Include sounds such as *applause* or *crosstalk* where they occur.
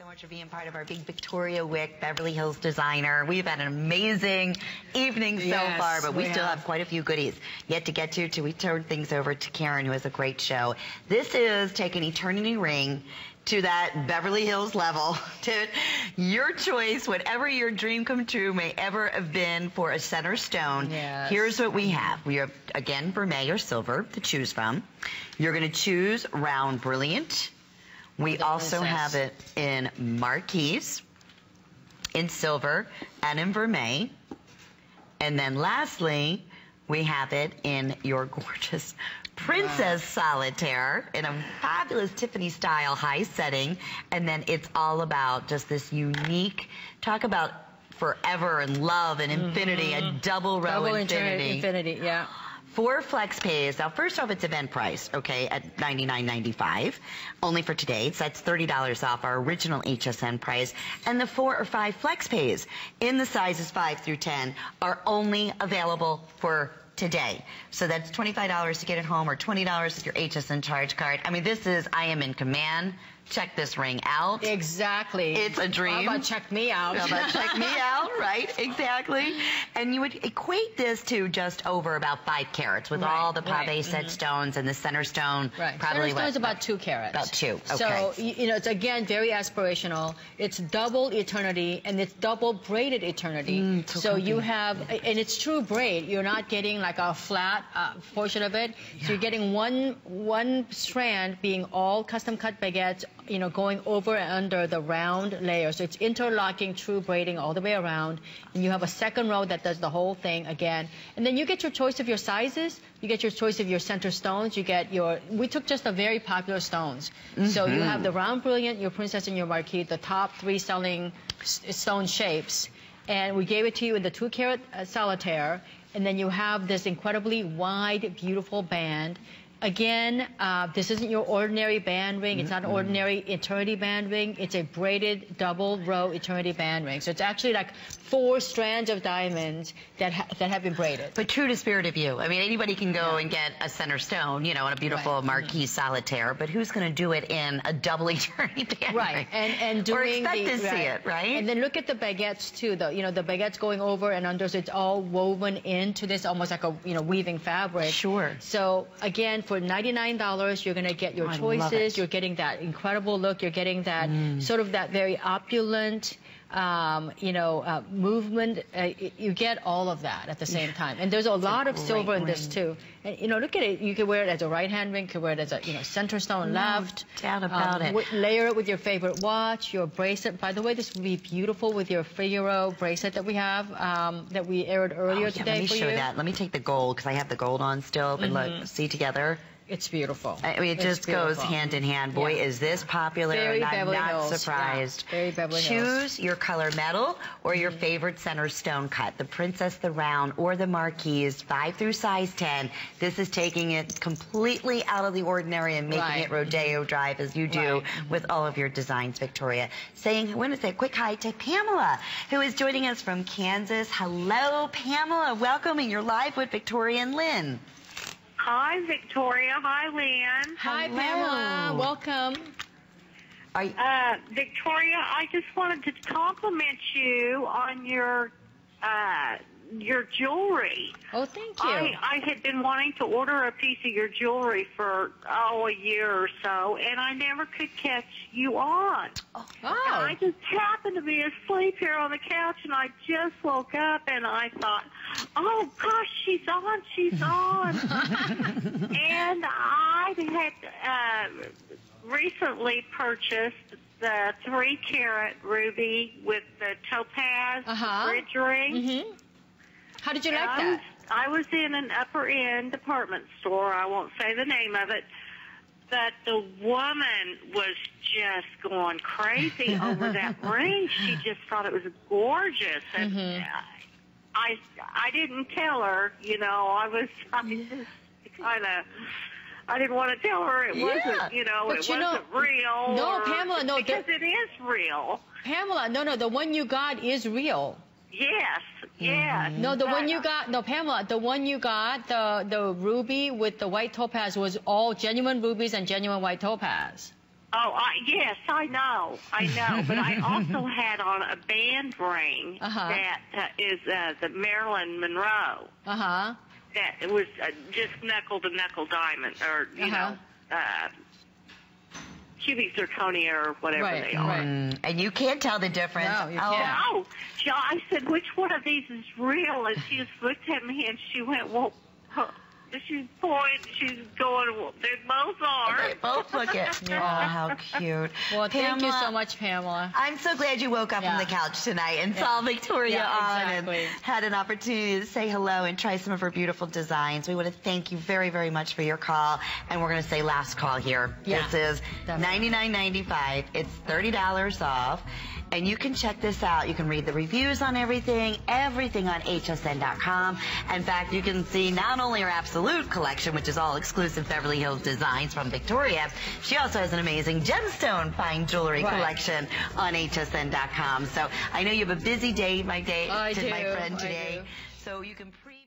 so much for being part of our big Victoria Wieck Beverly Hills designer. We've had an amazing evening so Yes, far, but we, we still have. have quite a few goodies yet to get to. To we turn things over to Karen, who has a great show. This is take an eternity ring to that Beverly Hills level. *laughs* To your choice, whatever your dream come true may ever have been for a center stone. Yes. Here's what we have. We have again vermeil or silver to choose from. You're going to choose round brilliant. We also have it in marquise, in silver, and in vermeil. And then lastly, we have it in your gorgeous Princess Solitaire in a fabulous Tiffany style high setting. And then it's all about just this unique, talk about forever and love and infinity, a double row Mm-hmm. Double infinity. infinity. Infinity, yeah. Four flex pays. Now, first off, it's event price, okay, at $99.95. Only for today. So that's $30 off our original HSN price. And the four or five flex pays in the sizes 5 through 10 are only available for today. So that's $25 to get it home or $20 with your HSN charge card. I mean, this is, I am in command. Check this ring out. Exactly. It's a dream. How about check me out? How about check me *laughs* out, right? Exactly. And you would equate this to just over about five carats with Right, all the right, pave set stones and the center stone. Right. Probably Center stone what? is about two carats. About two, So, okay. y- you know, it's again very aspirational. It's double eternity and it's double braided eternity. Mm, so so you have, and it's true braid. You're not getting like a flat uh, portion of it. So you're getting one one strand being all custom cut baguettes, you know, going over and under the round layer. So it's interlocking true braiding all the way around. And you have a second row that does the whole thing again. And then you get your choice of your sizes. You get your choice of your center stones. You get your, we took just the very popular stones. So you have the round brilliant, your princess and your marquise, the top three selling stone shapes. And we gave it to you in the two carat uh, solitaire. And then you have this incredibly wide, beautiful band. Again, uh, this isn't your ordinary band ring. It's not an ordinary eternity band ring. It's a braided double row eternity band ring. So it's actually like four strands of diamonds that ha- that have been braided. But true to spirit of you. I mean, anybody can go and get a center stone, you know, in a beautiful Right. marquise solitaire, but who's going to do it in a double *laughs* eternity band Right, ring? and and Or doing expect the, to see it, right? And then look at the baguettes too. The you know the baguettes going over and under, so it's all woven into this almost like a you know weaving fabric. Sure. So again, for ninety nine dollars, you're gonna get your I choices. Mm. You're getting that incredible look. You're getting that sort of that very opulent. Um, you know, uh, movement. Uh, you get all of that at the same time, and there's a lot of great silver in this too. And you know, look at it. You can wear it as a right hand ring. You can wear it as a you know center stone left. doubt about it. layer it with your favorite watch, your bracelet. By the way, this would be beautiful with your Figaro bracelet that we have, um, that we aired Oh, earlier yeah, today let me show you. that. Let me take the gold because I have the gold on still. But look, see together. It's beautiful. I mean, it It's just goes hand in hand. Boy, Yeah. is this popular, Very and I'm Beverly not Hills, yeah. surprised. Very Beverly Hills. Choose your color metal or your mm-hmm. favorite center stone cut, the princess, the round, or the marquise, 5 through size 10. This is taking it completely out of the ordinary and making Right. it Rodeo Drive as you do Right. with all of your designs, Victoria. Saying, I want to say a quick hi to Pamela, who is joining us from Kansas. Hello, Pamela. Welcome, and you're live with Victoria and Lynn. Hi, Victoria. Hi, Lynn. Hi, Hello. Pamela. Welcome. Are you, Uh, Victoria, I just wanted to compliment you on your uh, your jewelry. Oh, thank you. I, I had been wanting to order a piece of your jewelry for oh a year or so, and I never could catch you on. oh. And I just happened to be asleep here on the couch, and I just woke up, and I thought, "Oh gosh, she's on, she's *laughs* on." and I had uh, recently purchased the three carat ruby with the topaz Uh-huh. bridge ring. hmm How did you like I was, that? I was in an upper end department store. I won't say the name of it. But the woman was just going crazy *laughs* over that ring. She just thought it was gorgeous, and Mhm. I, I didn't tell her. You know, I was, *laughs* I just kind of, I didn't want to tell her it Yeah. wasn't. You know, it you wasn't real. No, Pamela, no, because it is real. Pamela, no, no, the one you got is real. Yes, yes. No, the one you got, no, Pamela, the one you got, the the ruby with the white topaz was all genuine rubies and genuine white topaz. Oh, I, yes, I know, I know. but I *laughs* also had on a band ring Uh-huh. that uh, is uh, the Marilyn Monroe. Uh huh. That it was uh, just knuckle to knuckle diamond, or you Uh-huh. know, uh, cubic zirconia, or whatever Right, they are. right. Mm, and you can't tell the difference. No, you Oh, can't. John, I said, which one of these is real? And she just looked at me and she went, well, huh. She's pointing, she's going, well, they both are. They both look it. *laughs* Oh, how cute. Well, thank you so much, Pamela. I'm so glad you woke up Yeah. from the couch tonight and saw Victoria Yeah, on exactly. and had an opportunity to say hello and try some of her beautiful designs. We want to thank you very, very much for your call. And we're going to say last call here. Yeah, this is definitely. $99.95. It's $30 off. And you can check this out. You can read the reviews on everything, everything on hsn.com. In fact, you can see not only her Absolute collection, which is all exclusive Beverly Hills designs from Victoria, she also has an amazing gemstone fine jewelry Right. collection on hsn.com. So I know you have a busy day, my day, I to my do, friend I today. So you can pre